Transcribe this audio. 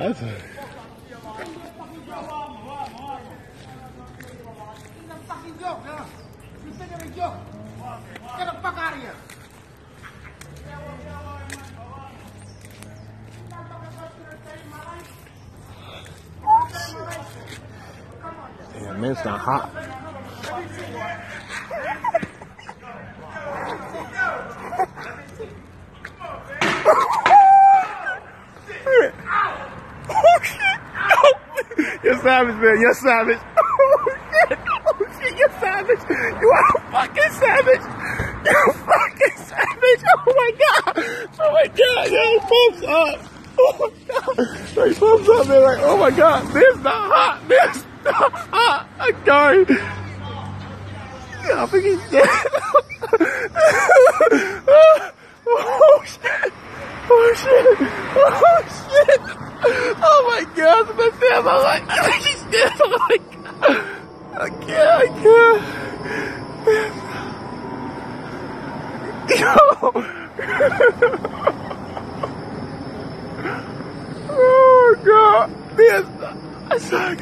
Also. Cara pra caralho! Man, it's not hot. Oh shit! You're savage, man. You're savage. Oh shit! Oh shit! You're savage. You are fucking savage. You're fucking savage. Oh my god. Oh my god. Yo, pumps up. Oh my god. Like pumps up. They're like, oh my god. This not hot. Not. I'm I think he's dead. oh shit. Oh shit! Oh shit! Oh my god, my fam, I'm oh, like, I think he's dead. Oh my god. I can't, I can't. Yo! oh god, this, I suck.